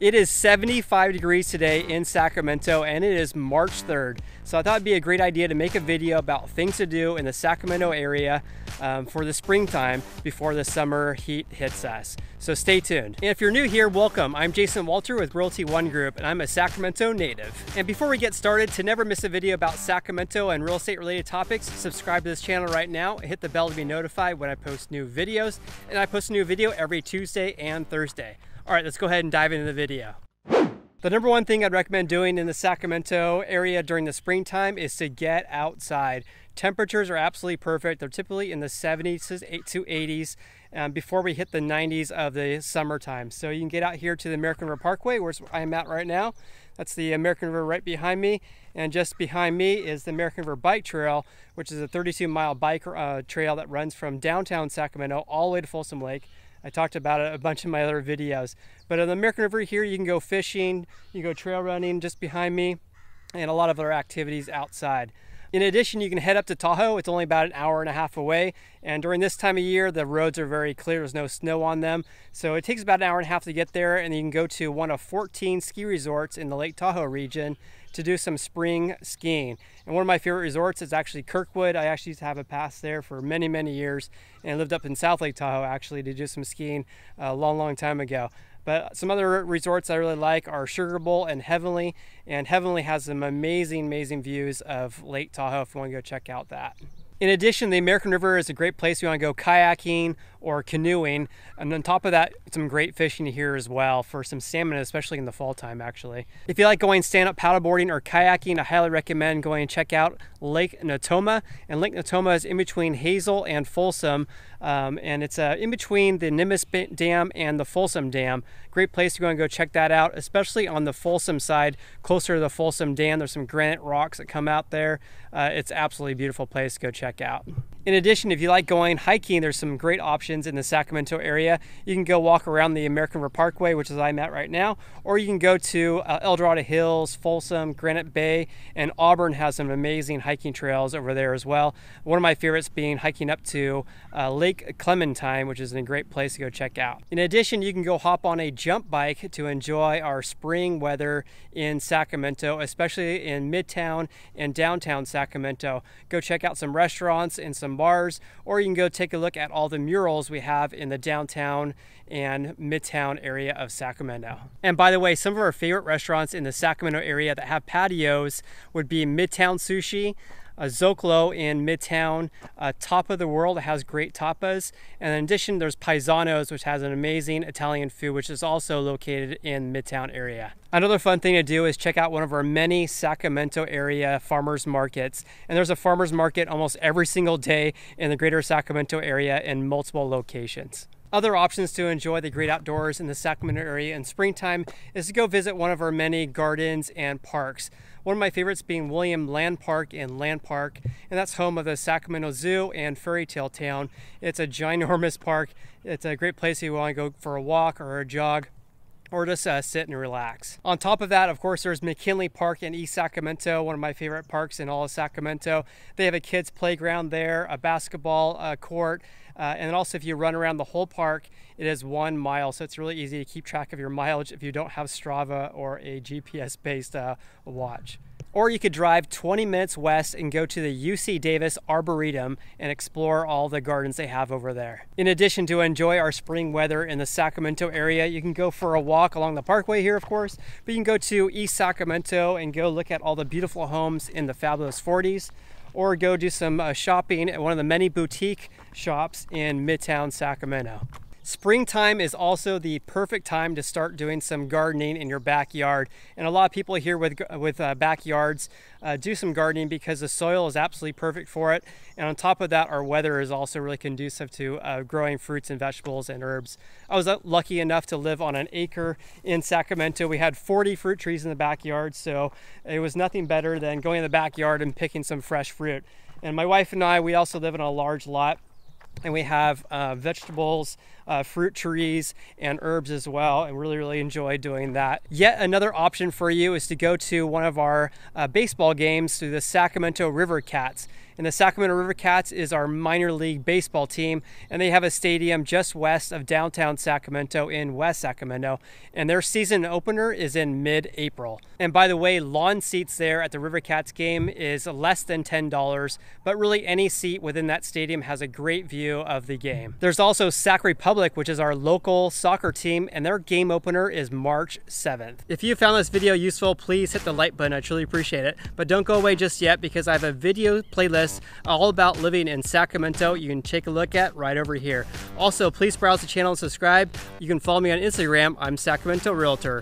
It is 75 degrees today in Sacramento and it is March 3rd. So I thought it'd be a great idea to make a video about things to do in the Sacramento area um, for the springtime before the summer heat hits us. So stay tuned. And if you're new here, welcome. I'm Jason Walter with Realty One Group and I'm a Sacramento native. And before we get started, to never miss a video about Sacramento and real estate related topics, subscribe to this channel right now and hit the bell to be notified when I post new videos. And I post a new video every Tuesday and Thursday. All right, let's go ahead and dive into the video. The number one thing I'd recommend doing in the Sacramento area during the springtime is to get outside. Temperatures are absolutely perfect. They're typically in the 70s to 80s um, before we hit the 90s of the summertime. So you can get out here to the American River Parkway, where I'm at right now. That's the American River right behind me. And just behind me is the American River Bike Trail, which is a 32 mile bike uh, trail that runs from downtown Sacramento all the way to Folsom Lake. I talked about it a bunch in my other videos. But on the American River here, you can go fishing, you can go trail running just behind me, and a lot of other activities outside. In addition, you can head up to Tahoe. It's only about an hour and a half away. And during this time of year, the roads are very clear. There's no snow on them. So it takes about an hour and a half to get there. And you can go to one of 14 ski resorts in the Lake Tahoe region to do some spring skiing. And one of my favorite resorts is actually Kirkwood. I actually used to have a pass there for many, many years and lived up in South Lake Tahoe actually to do some skiing a long, long time ago. But some other resorts I really like are Sugar Bowl and Heavenly. And Heavenly has some amazing, amazing views of Lake Tahoe if you want to go check out that. In addition, the American River is a great place if you want to go kayaking or canoeing. And on top of that, some great fishing here as well for some salmon, especially in the fall time, actually. If you like going stand-up paddleboarding or kayaking, I highly recommend going and check out Lake Natoma. And Lake Natoma is in between Hazel and Folsom. Um, and it's uh, in between the Nimbus Dam and the Folsom Dam. Great place to go and go check that out, especially on the Folsom side, closer to the Folsom Dam. There's some granite rocks that come out there. Uh, it's absolutely beautiful place to go check out. In addition, if you like going hiking, there's some great options in the Sacramento area. You can go walk around the American River Parkway, which is I'm at right now, or you can go to uh, El Dorado Hills, Folsom, Granite Bay, and Auburn has some amazing hiking trails over there as well. One of my favorites being hiking up to uh, Lake Clementine, which is a great place to go check out. In addition, you can go hop on a jump bike to enjoy our spring weather in Sacramento, especially in Midtown and downtown Sacramento. Go check out some restaurants and some bars, or you can go take a look at all the murals we have in the downtown and midtown area of Sacramento. And by the way, some of our favorite restaurants in the Sacramento area that have patios would be Midtown Sushi, uh, in Midtown, uh, Tapa the World has great tapas. And in addition, there's Paesanos, which has an amazing Italian food, which is also located in Midtown area. Another fun thing to do is check out one of our many Sacramento area farmers markets. And there's a farmers market almost every single day in the greater Sacramento area in multiple locations. Other options to enjoy the great outdoors in the Sacramento area in springtime is to go visit one of our many gardens and parks. One of my favorites being William Land Park in Land Park, and that's home of the Sacramento Zoo and Fairy Tale Town. It's a ginormous park. It's a great place if you want to go for a walk or a jog or just uh, sit and relax. On top of that, of course, there's McKinley Park in East Sacramento, one of my favorite parks in all of Sacramento. They have a kids playground there, a basketball uh, court, uh, and also if you run around the whole park, it is one mile, so it's really easy to keep track of your mileage if you don't have Strava or a GPS-based uh, watch. Or you could drive 20 minutes west and go to the UC Davis Arboretum and explore all the gardens they have over there. In addition to enjoy our spring weather in the Sacramento area, you can go for a walk along the parkway here, of course, but you can go to East Sacramento and go look at all the beautiful homes in the fabulous 40s or go do some uh, shopping at one of the many boutique shops in Midtown Sacramento. Springtime is also the perfect time to start doing some gardening in your backyard. And a lot of people here with, with uh, backyards uh, do some gardening because the soil is absolutely perfect for it. And on top of that, our weather is also really conducive to uh, growing fruits and vegetables and herbs. I was uh, lucky enough to live on an acre in Sacramento. We had 40 fruit trees in the backyard, so it was nothing better than going in the backyard and picking some fresh fruit. And my wife and I, we also live in a large lot and we have uh, vegetables uh, fruit trees and herbs as well, and really, really enjoy doing that. Yet another option for you is to go to one of our uh, baseball games through the Sacramento River Cats. And the Sacramento River Cats is our minor league baseball team, and they have a stadium just west of downtown Sacramento in West Sacramento. And their season opener is in mid April. And by the way, lawn seats there at the River Cats game is less than $10, but really any seat within that stadium has a great view of the game. There's also Sac Republic, which is our local soccer team, and their game opener is March 7th. If you found this video useful, please hit the like button. I truly appreciate it. But don't go away just yet because I have a video all about living in Sacramento you can take a look at right over here. Also, please browse the channel and subscribe. You can follow me on Instagram. I'm Sacramento Realtor.